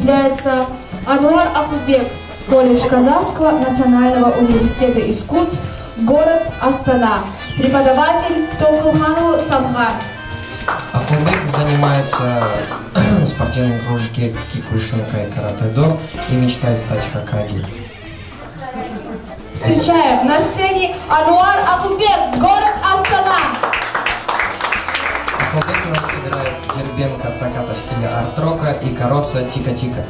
является Ануар Ахубек, колледж Казахского национального университета искусств, город Астана, преподаватель Токулхану Самгар. Ахубек занимается в спортивном кружке кикушинка и каратэ-до и мечтает стать хокаги. Встречаем на сцене Ануар Ахубек, город сыграет Дербенко Таката в стиле арт-рока и Короца Тика-Тика.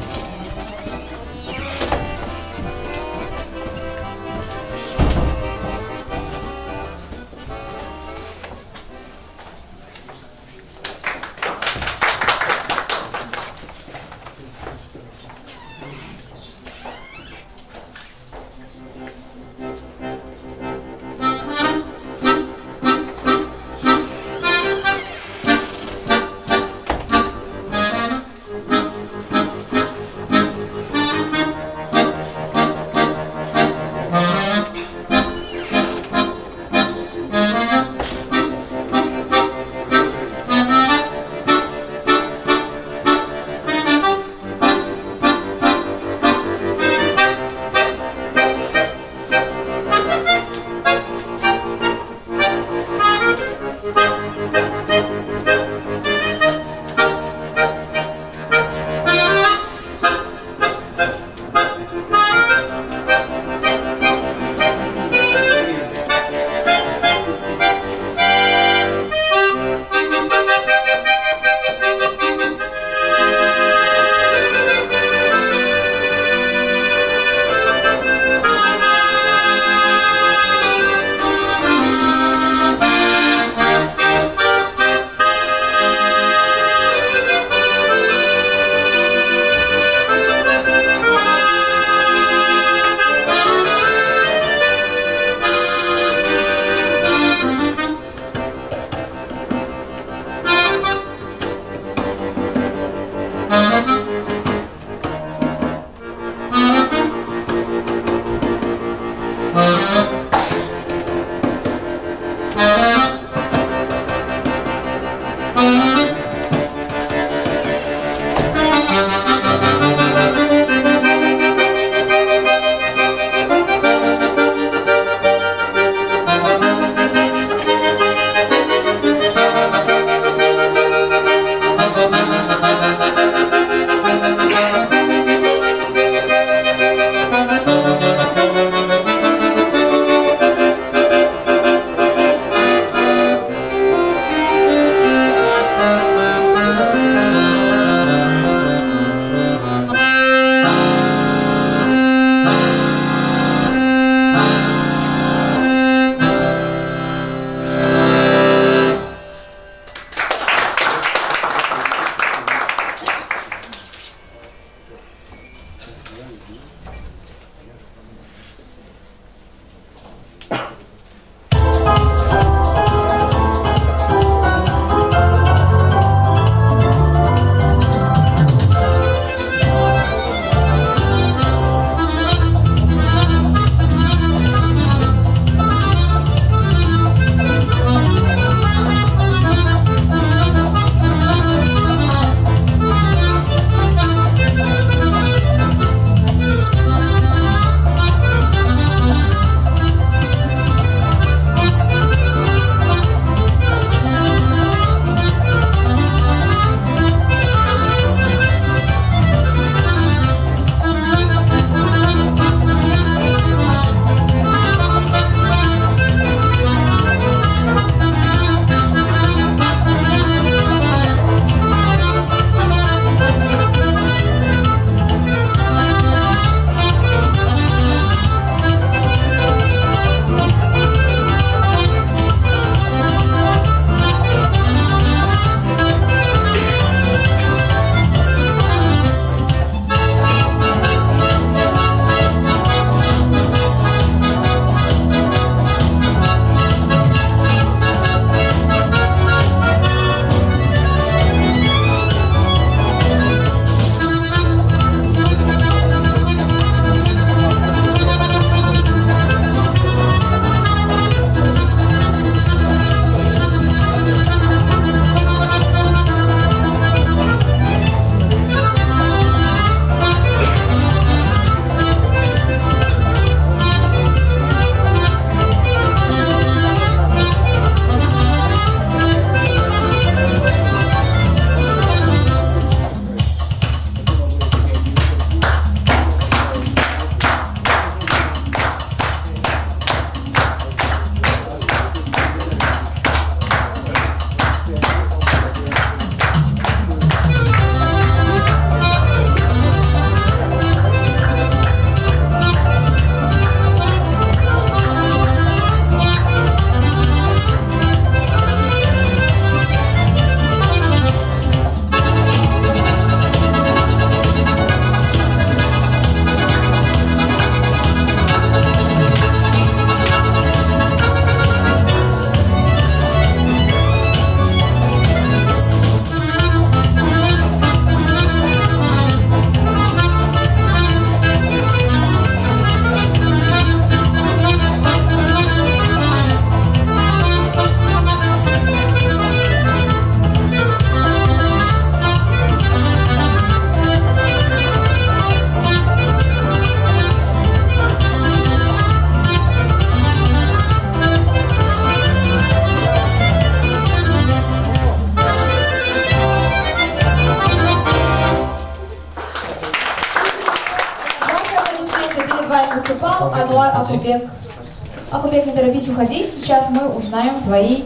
Торопись уходить, сейчас мы узнаем твои.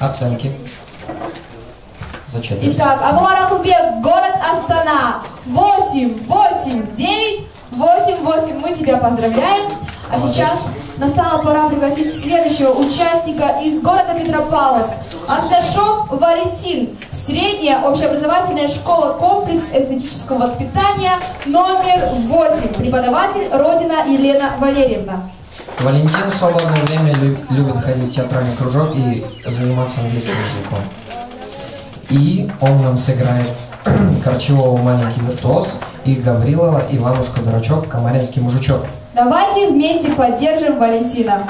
Оценки. За четверть. Итак, Ануар Ахубек, город Астана. 8, 8, 9, 8, 8. Мы тебя поздравляем. А Молодец. сейчас настала пора пригласить следующего участника из города Петропавловск. Асташов Валентин. Средняя общеобразовательная школа комплекс эстетического воспитания номер 8. Преподаватель Родина Елена Валерьевна. Валентин в свободное время лю- любит ходить в театральный кружок и заниматься английским языком. И он нам сыграет Корчевого маленький виртуоз и Гаврилова Иванушка дурачок Комаринский мужичок. Давайте вместе поддержим Валентина.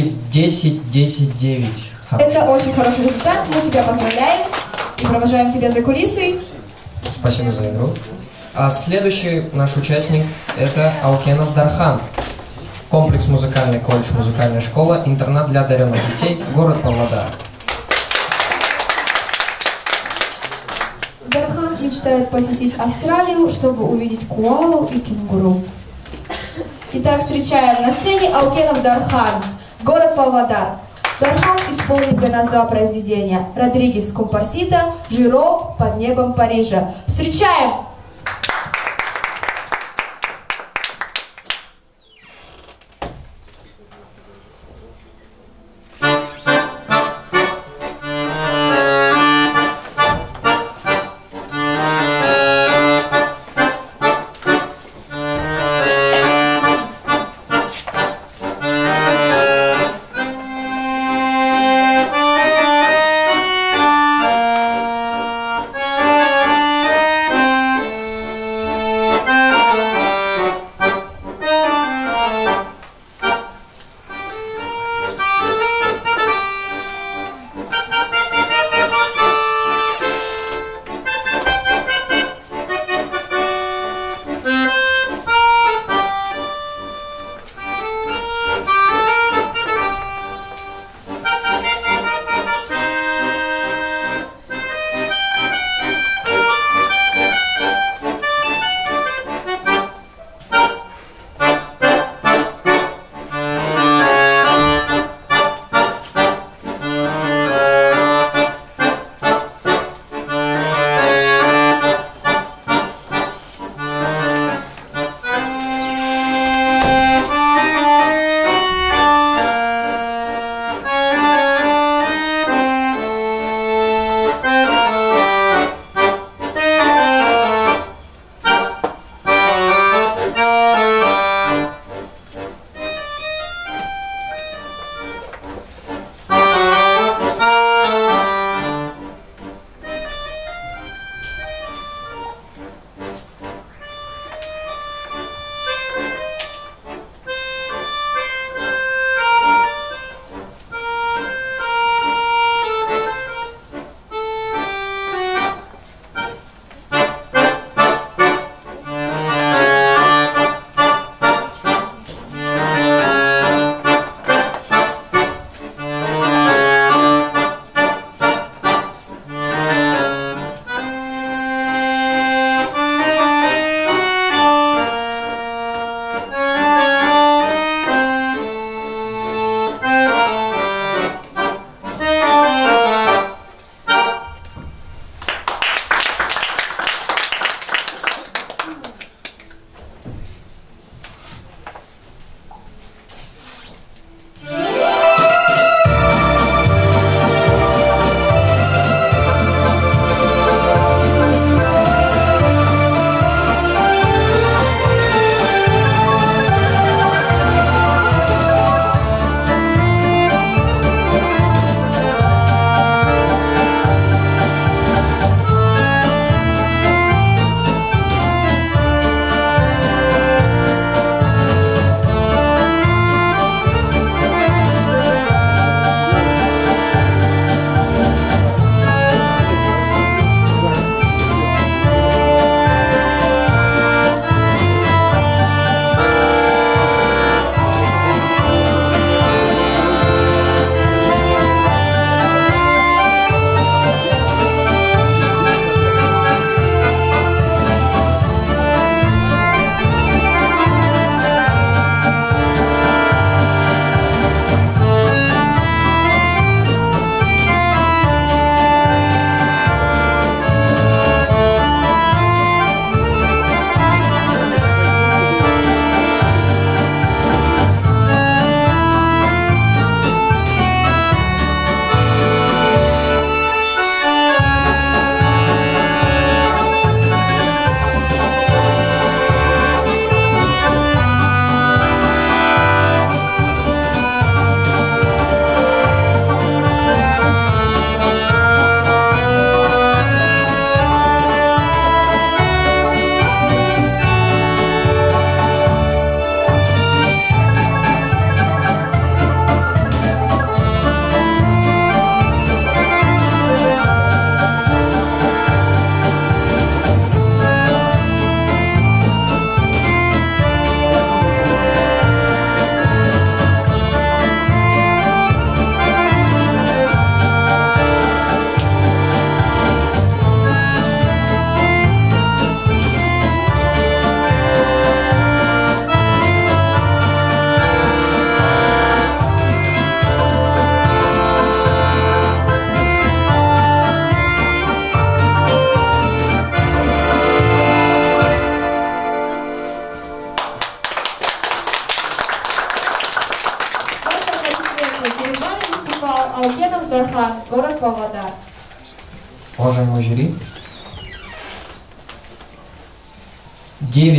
9, 9, 10, 10, 9. Это очень хороший результат, мы тебя поздравляем и провожаем тебя за кулисы. Спасибо за игру. А следующий наш участник это Аукенов Дархан. Комплекс музыкальный колледж, музыкальная школа, интернат для одаренных детей, город Павлодар. Дархан мечтает посетить Австралию, чтобы увидеть куалу и кенгуру. Итак, встречаем на сцене Аукенов Дархан, город Павлодар. Дархан исполнит для нас два произведения. Родригес Компарсита, Жиро под небом Парижа. Встречаем!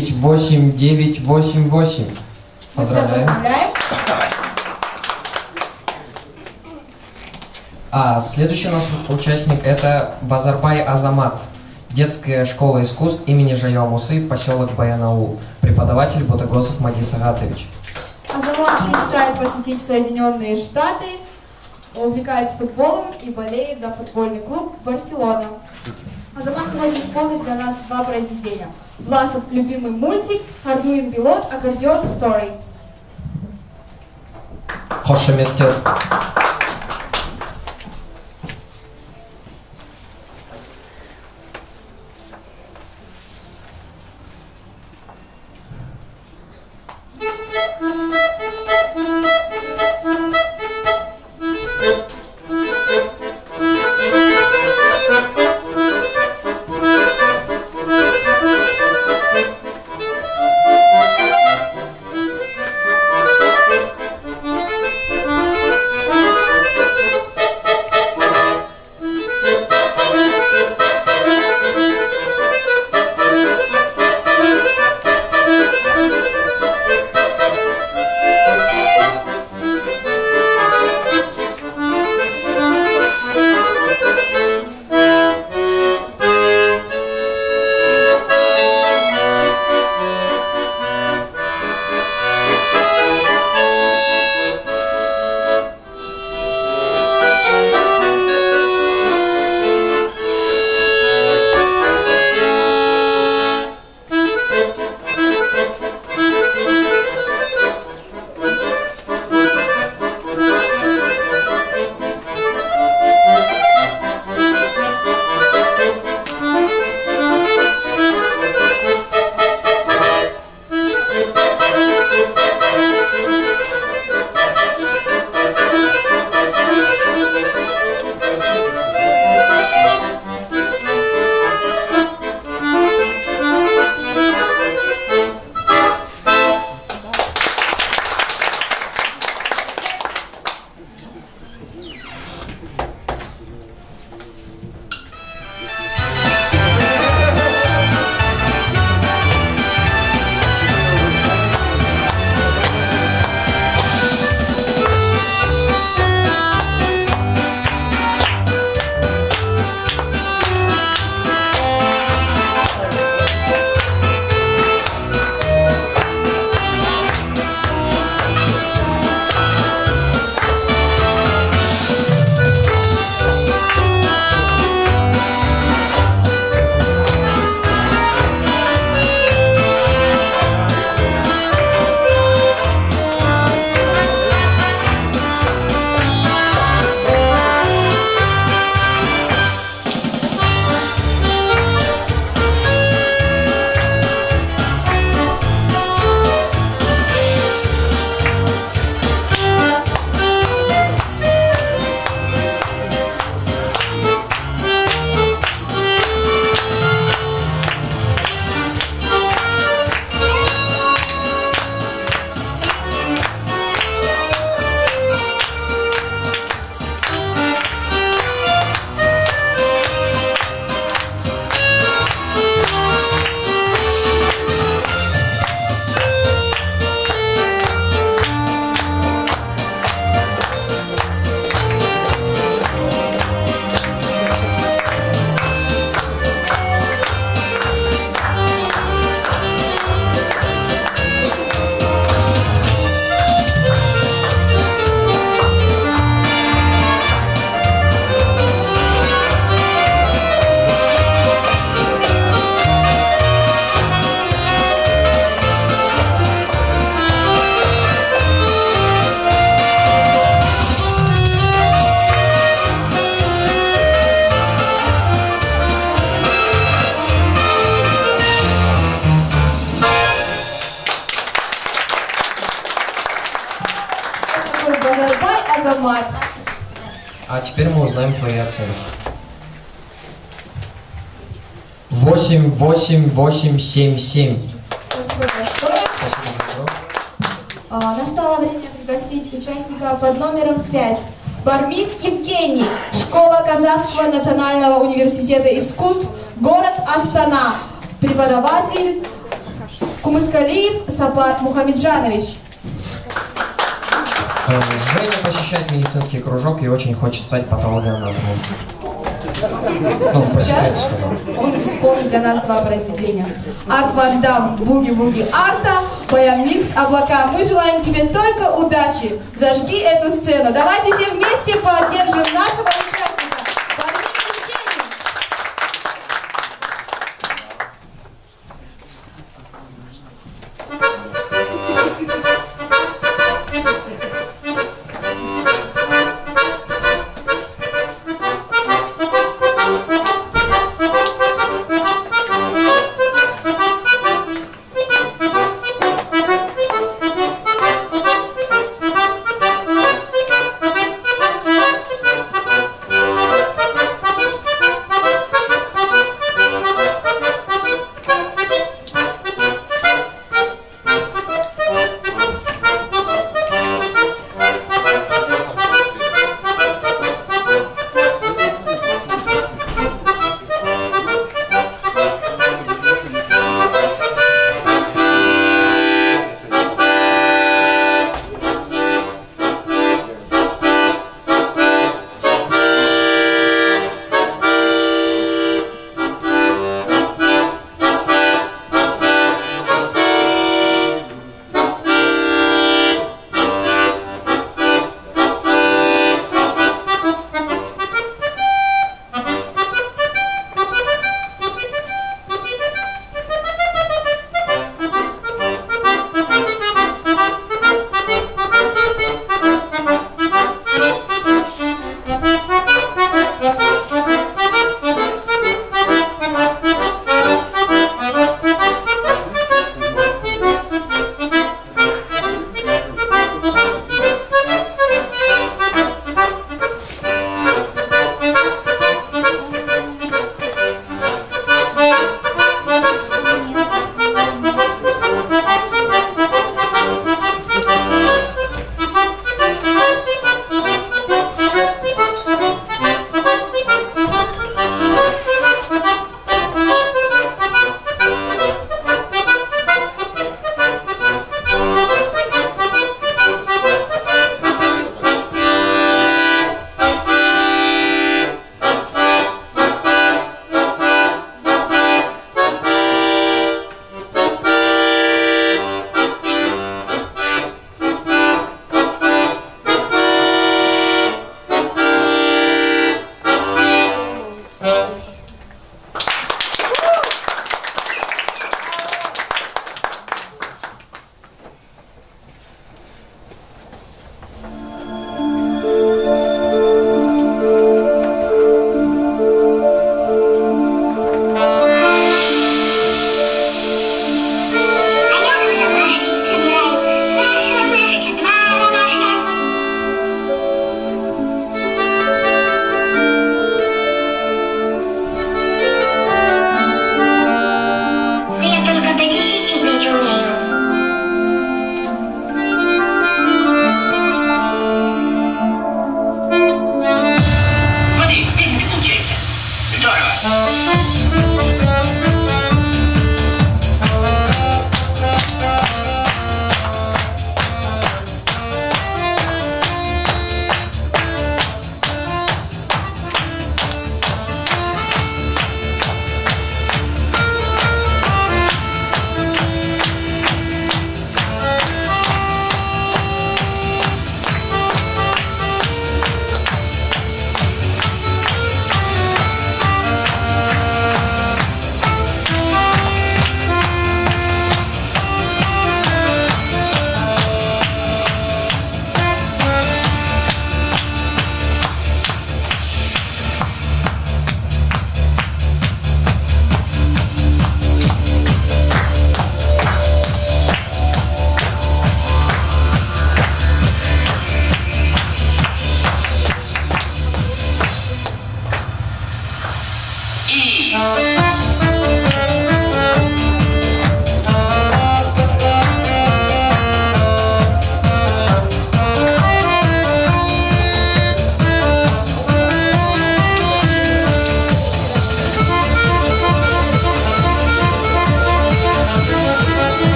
98988. Мы тебя Поздравляем. поздравляем. А следующий наш участник это Базарбай Азамат. Детская школа искусств имени Жайо Мусы, поселок Баянаул. Преподаватель Бутагосов Мадис Агатович. Азамат мечтает посетить Соединенные Штаты, увлекается футболом и болеет за футбольный клуб Барселона. Азамат сегодня исполнит для нас два произведения. Власов любимый мультик, Ардуин пилот, аккордеон Story. Хошеметтер. 877. Спасибо большое. Спасибо а, настало время пригласить участника под номером 5. Бармин Евгений, школа Казахского национального университета искусств, город Астана. Преподаватель Кумыскалиев Сапар Мухамеджанович. Э, Женя посещает медицинский кружок и очень хочет стать патологоанатомом. Ну, Сейчас он исполнит для нас два произведения. Арт Ван Дам, Буги-Буги Арта, Баян Микс, Облака. Мы желаем тебе только удачи. Зажги эту сцену. Давайте все вместе поддержим нашего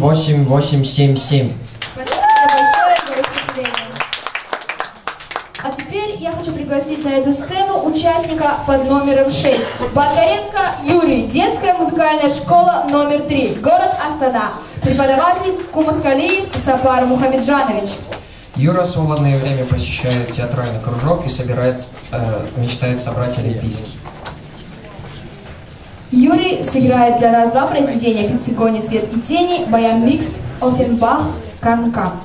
8877. Спасибо большое за. А теперь я хочу пригласить на эту сцену участника под номером 6. Бондаренко Юрий, детская музыкальная школа номер 3, город Астана. Преподаватель Кумаскалиев Сапар Мухамеджанович. Юра в свободное время посещает театральный кружок и собирает, э, мечтает собрать олимпийский. Сыграет для нас два произведения «Пиццигони. Свет и тени», «Баян Микс», «Офенбах», «Канкан». Thank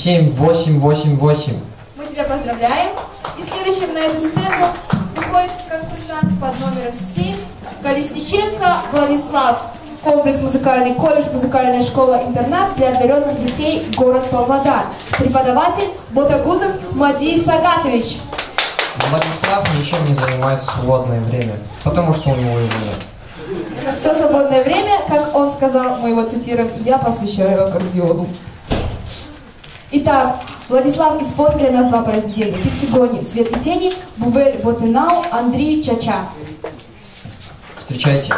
8, 7, 8, 8, 8. Мы тебя поздравляем. И следующим на эту сцену выходит конкурсант под номером 7 Колесниченко Владислав. Комплекс музыкальный колледж, музыкальная школа-интернат для одаренных детей, город Павлодар. Преподаватель Ботагузов Мадий Сагатович. Владислав ничем не занимается в свободное время, потому что у него его нет. Все свободное время, как он сказал, мы его цитируем, я посвящаю аккордеону. Итак, Владислав исполнит для нас два произведения. Пиццигони, Свет и тени, Бувель Ботенау, Андрей Чача. Встречайте.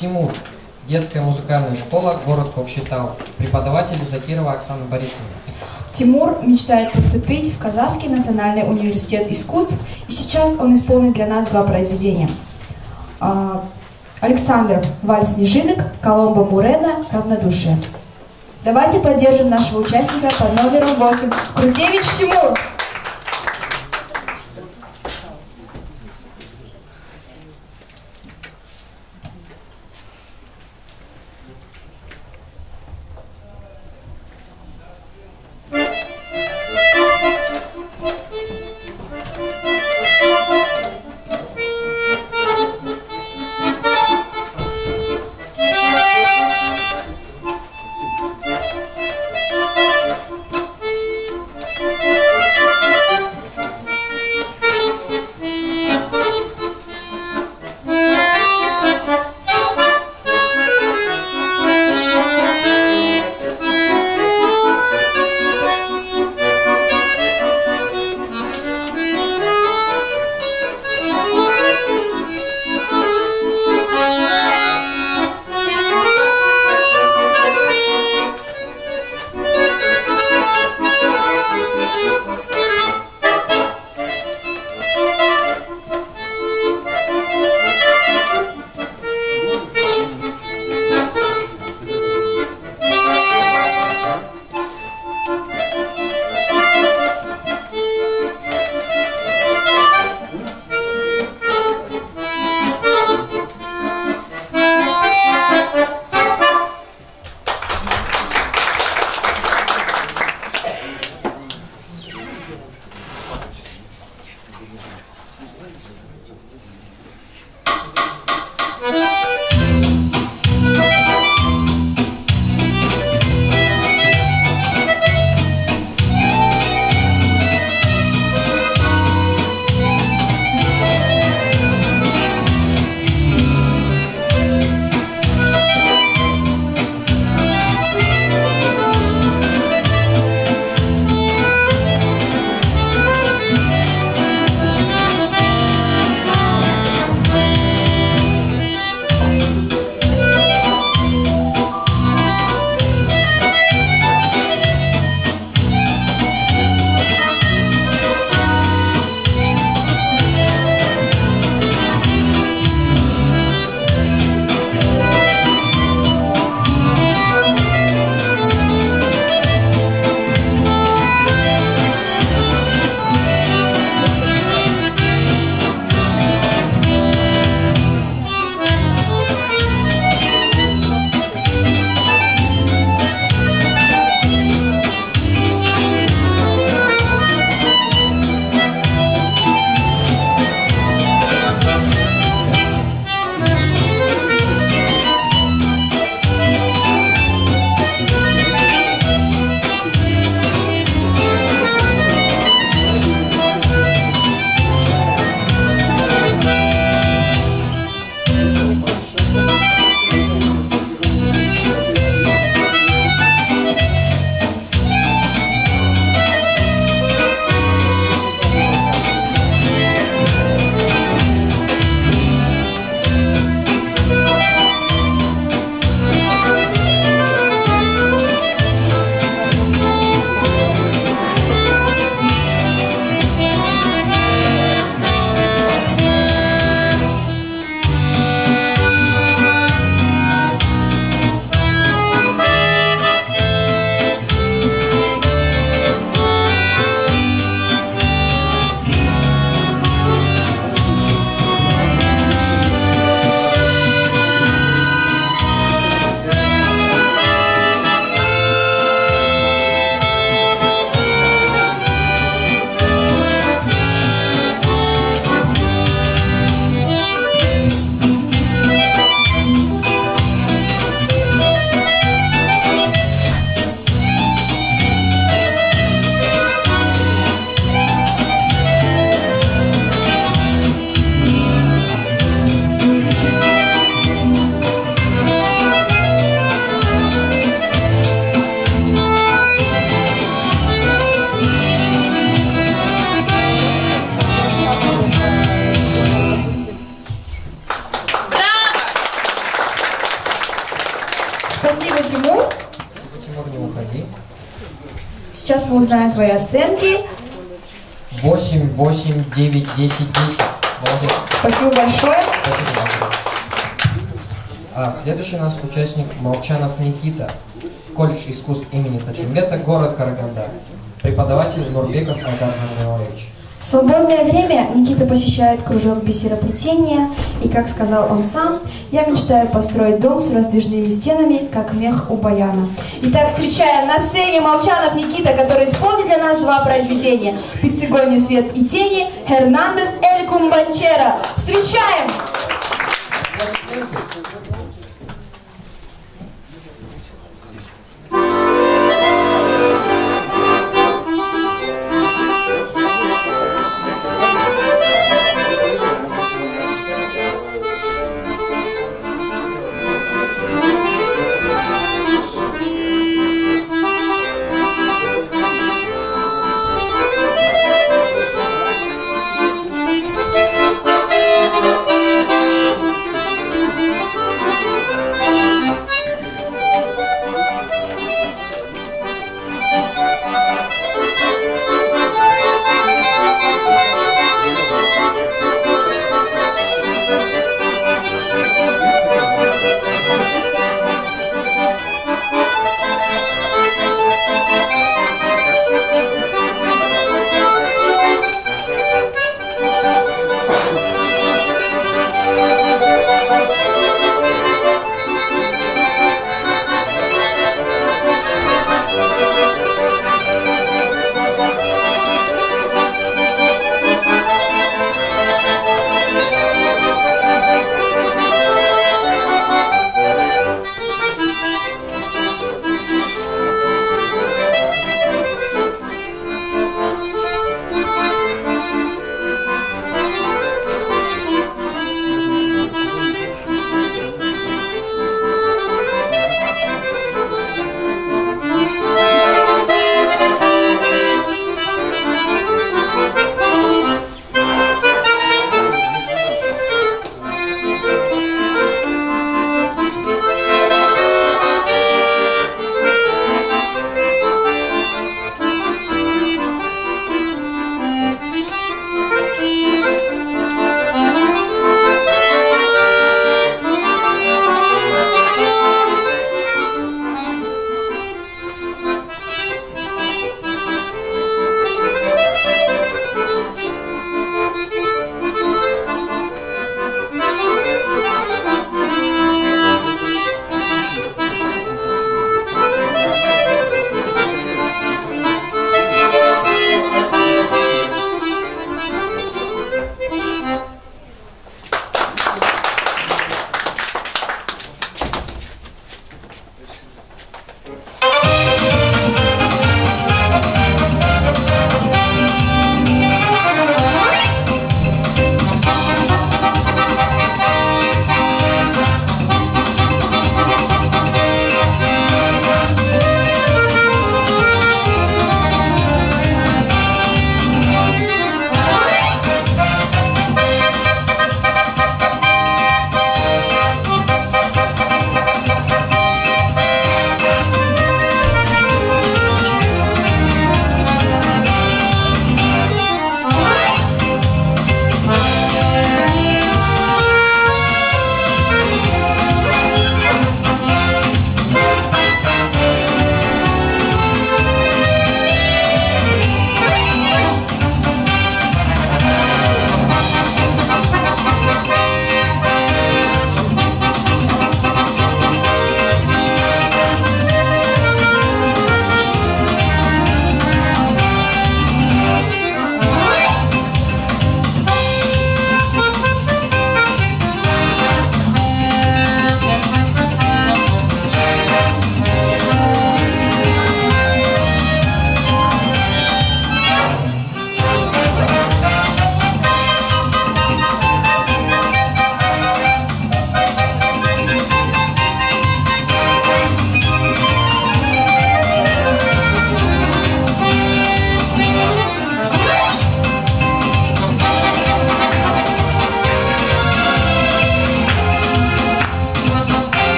Тимур. Детская музыкальная школа, город Кокшетау. Преподаватель Закирова Оксана Борисовна. Тимур мечтает поступить в Казахский национальный университет искусств, и сейчас он исполнит для нас два произведения. А, Александров «Вальс снежинок», Коломбо Мурена «Равнодушие». Давайте поддержим нашего участника под номером 8. Крутевич Тимур! 10, 10. Молодец. Спасибо большое. Спасибо вам. А следующий у нас участник Молчанов Никита. Колледж искусств имени Татимбета, город Караганда. Преподаватель Нурбеков Айдар Жанилович. В свободное время Никита посещает кружок бисероплетения, и, как сказал он сам, я мечтаю построить дом с раздвижными стенами, как мех у баяна. Итак, встречаем на сцене Молчанов Никита, который исполнит для нас два произведения «Пиццегони свет и тени», «Хернандес Эль Кумбанчера». Встречаем! Thank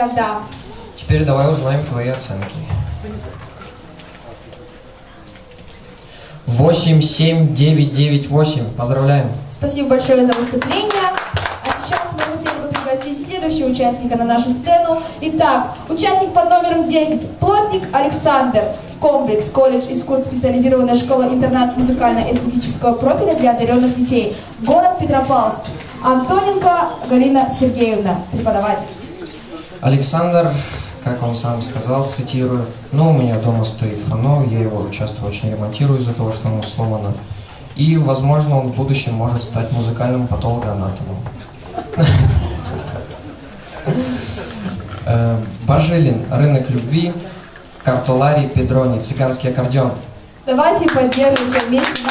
Караганда. Теперь давай узнаем твои оценки. 8, 7, 9, 9, 8. Поздравляем. Спасибо большое за выступление. А сейчас мы хотели бы пригласить следующего участника на нашу сцену. Итак, участник под номером 10. Плотник Александр. Комплекс, колледж искусств, специализированная школа-интернат музыкально-эстетического профиля для одаренных детей. Город Петропавловск. Антоненко Галина Сергеевна, преподаватель. Александр, как он сам сказал, цитирую, «Ну, у меня дома стоит фано, я его часто очень ремонтирую из-за того, что оно сломано. И, возможно, он в будущем может стать музыкальным патологоанатомом». Э, Бажилин, рынок любви, картоларий, педрони, цыганский аккордеон. Давайте поддержим все вместе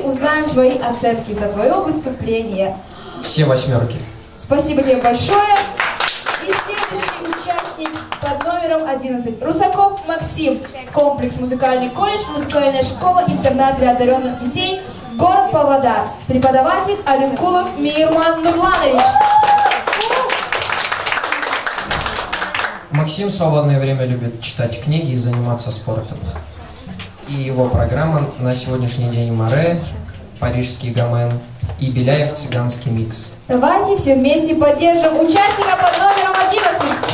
узнаем твои оценки за твое выступление. Все восьмерки. Спасибо тебе большое. И следующий участник под номером 11. Русаков Максим. Комплекс музыкальный колледж, музыкальная школа, интернат для одаренных детей. Город Павлодар. Преподаватель Аленкулов Мирман Нурланович. Максим в свободное время любит читать книги и заниматься спортом. И его программа на сегодняшний день Море, Парижский Гомен и Беляев цыганский микс. Давайте все вместе поддержим участника под номером 11.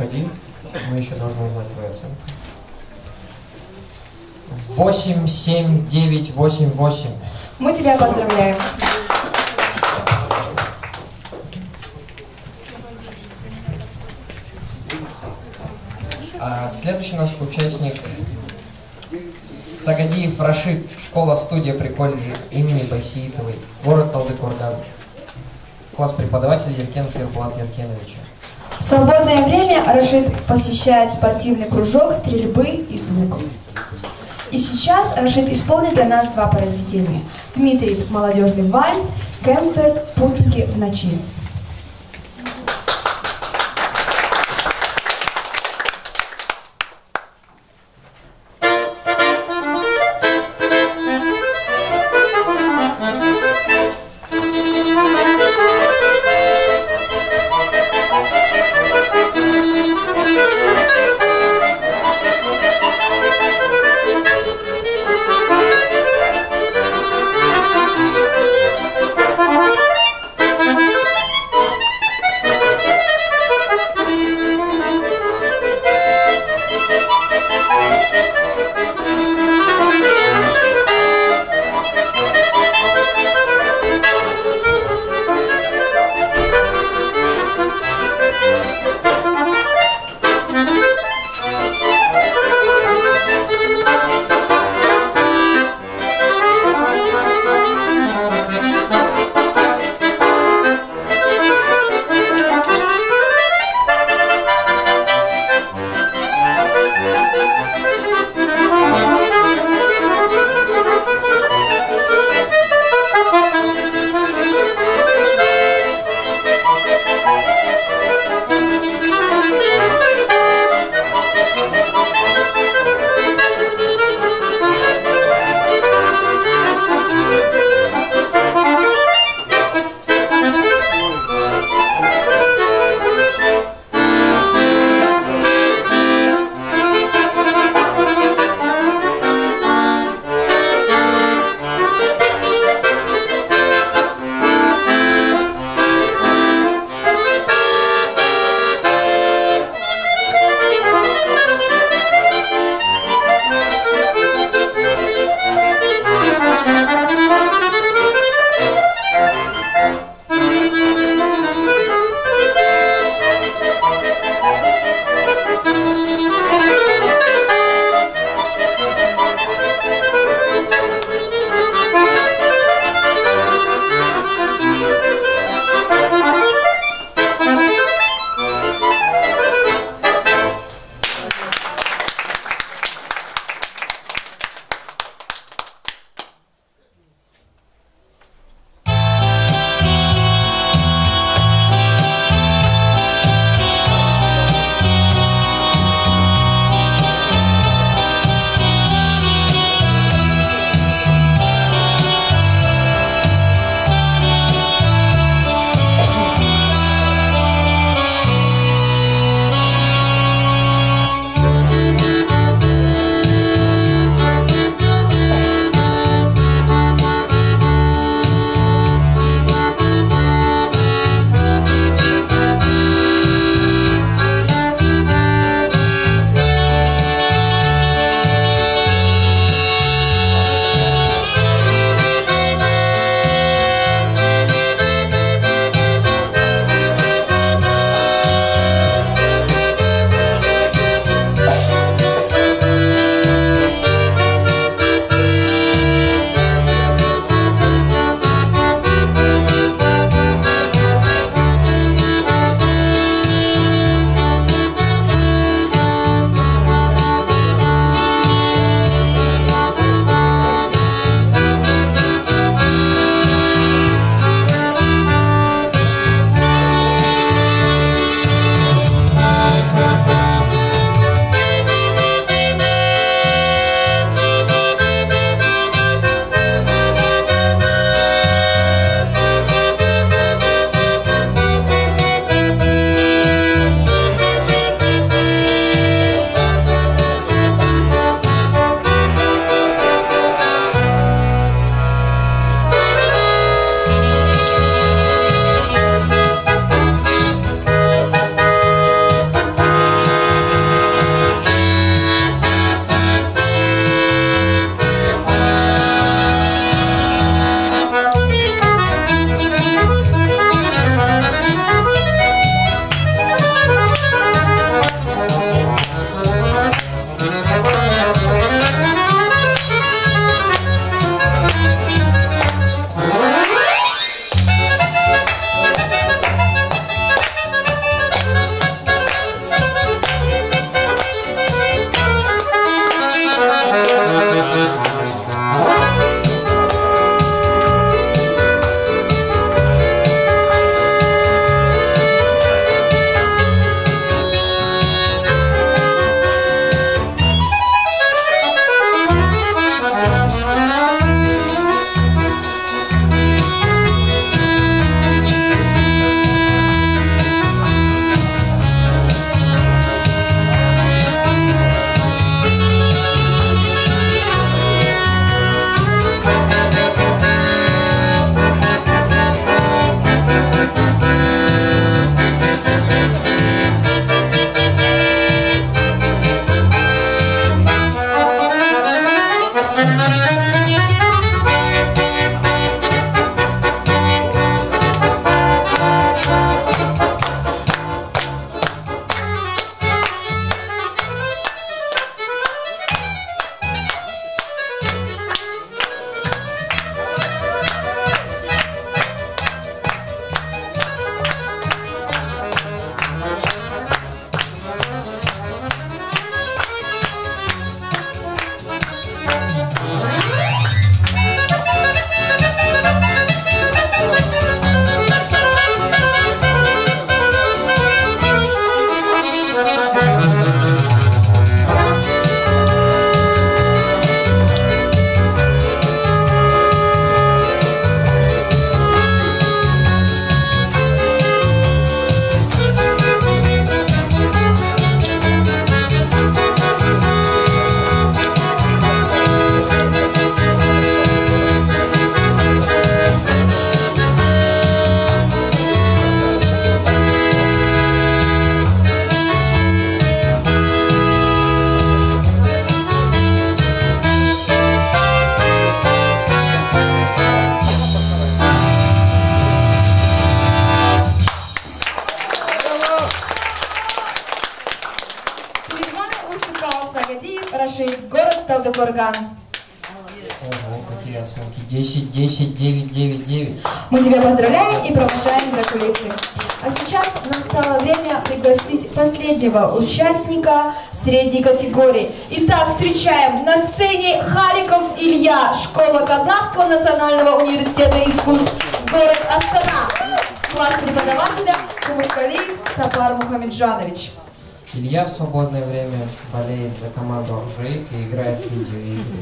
Уходи. Мы еще должны узнать твою оценку. 8, 7, 9, 8, 8. Мы тебя поздравляем. А следующий наш участник Сагадиев Рашид, школа-студия при колледже имени Байсиитовой, город Талдыкурган. Класс преподавателя Еркенов Ерплат Еркеновича. Свободное время Рашид посещает спортивный кружок стрельбы из лука. И сейчас Рашид исполнит для нас два произведения. Дмитрий молодежный вальс, Кемферт «Путники в ночи». Последнего участника средней категории. Итак, встречаем на сцене Халиков Илья, школа Казахского национального университета искусств, город Астана. Класс преподавателя Кумускалиев Сапар Мухамеджанович. Илья в свободное время болеет за команду Оржейк и играет в видеоигры.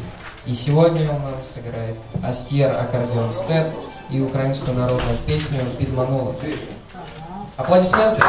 И сегодня он нам сыграет Астьер аккордеон степ и украинскую народную песню «Підманула». Аплодисменты!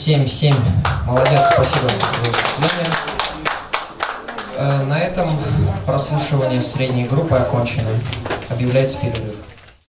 7, 7. Молодец, спасибо за выступление. Э, На этом прослушивание средней группы окончено. Объявляется перерыв.